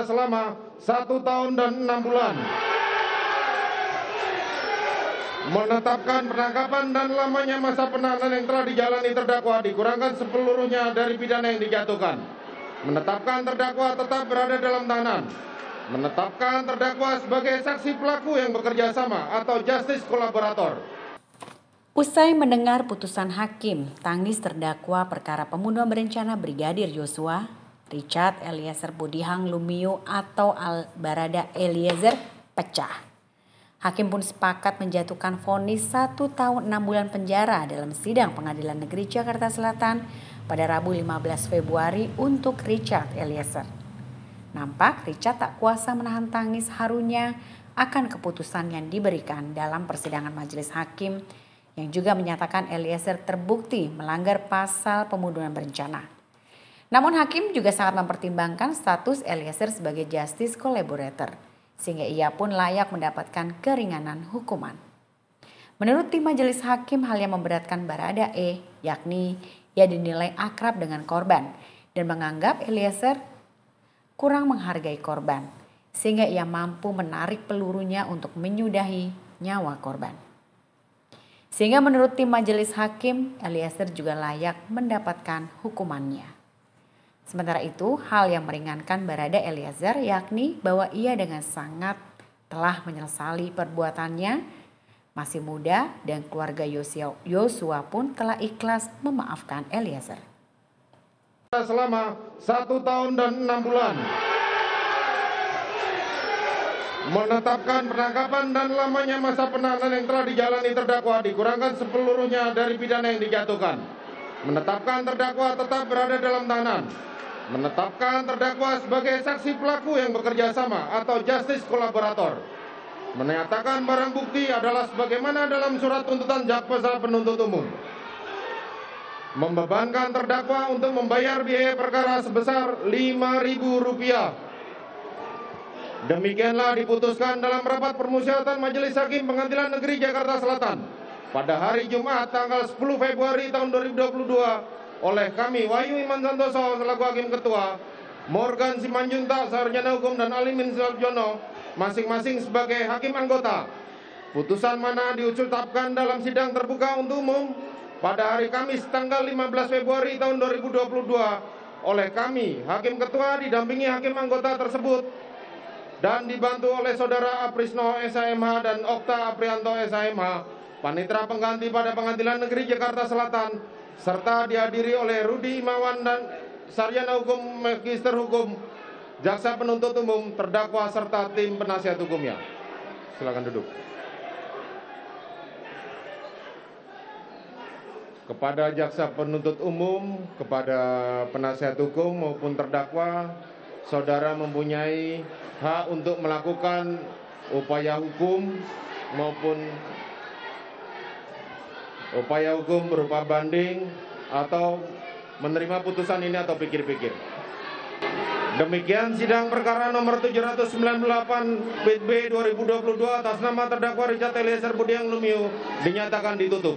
selama satu tahun dan enam bulan. Menetapkan penangkapan dan lamanya masa penahanan yang telah dijalani terdakwa dikurangkan sepeluruhnya dari pidana yang dijatuhkan. Menetapkan terdakwa tetap berada dalam tahanan. Menetapkan terdakwa sebagai saksi pelaku yang bekerja sama atau justice kolaborator. Usai mendengar putusan hakim, tangis terdakwa perkara pembunuhan berencana Brigadir Yosua, Richard Eliezer Budihang Lumiu atau Al Barada Eliezer pecah. Hakim pun sepakat menjatuhkan vonis satu tahun enam bulan penjara dalam sidang pengadilan negeri Jakarta Selatan pada Rabu 15 Februari untuk Richard Eliezer. Nampak Richard tak kuasa menahan tangis harunya akan keputusan yang diberikan dalam persidangan majelis hakim yang juga menyatakan Eliezer terbukti melanggar pasal pembunuhan berencana. Namun hakim juga sangat mempertimbangkan status Eliezer sebagai justice collaborator, sehingga ia pun layak mendapatkan keringanan hukuman. Menurut tim majelis hakim hal yang memberatkan Barada E, yakni ia dinilai akrab dengan korban dan menganggap Eliezer kurang menghargai korban, sehingga ia mampu menarik pelurunya untuk menyudahi nyawa korban. Sehingga menurut tim majelis hakim, Eliezer juga layak mendapatkan hukumannya. Sementara itu, hal yang meringankan Barada Eliezer yakni bahwa ia dengan sangat telah menyesali perbuatannya, masih muda dan keluarga Yosua pun telah ikhlas memaafkan Eliezer. Selama satu tahun dan enam bulan menetapkan penangkapan dan lamanya masa penahanan yang telah dijalani terdakwa dikurangkan sepeluruhnya dari pidana yang dijatuhkan. Menetapkan terdakwa tetap berada dalam tahanan. Menetapkan terdakwa sebagai saksi pelaku yang bekerja sama atau justice kolaborator. Menyatakan barang bukti adalah sebagaimana dalam surat tuntutan jaksa penuntut umum. Membebankan terdakwa untuk membayar biaya perkara sebesar Rp5.000 Demikianlah diputuskan dalam rapat permusyawaratan Majelis Hakim Pengadilan Negeri Jakarta Selatan pada hari Jumat tanggal 10 Februari tahun 2022 oleh kami Wahyu Iman Santoso selaku Hakim Ketua, Morgan Simanjuntak Sarjana Hukum dan Alimin Suljono masing-masing sebagai Hakim Anggota. Putusan mana diucapkan dalam sidang terbuka untuk umum pada hari Kamis tanggal 15 Februari tahun 2022 oleh kami Hakim Ketua didampingi Hakim Anggota tersebut dan dibantu oleh Saudara Aprisno SHMH dan Okta Aprianto SHMH, panitra pengganti pada Pengadilan Negeri Jakarta Selatan, serta dihadiri oleh Rudi Imawan dan Sarjana Hukum Magister Hukum, Jaksa Penuntut Umum, terdakwa serta tim penasihat hukumnya. Silakan duduk. Kepada jaksa penuntut umum, kepada penasihat hukum maupun terdakwa, saudara mempunyai hak untuk melakukan upaya hukum maupun upaya hukum berupa banding atau menerima putusan ini atau pikir-pikir. Demikian sidang perkara nomor 798 B 2022 atas nama terdakwa Richard Eliezer Budiang Lumiu dinyatakan ditutup.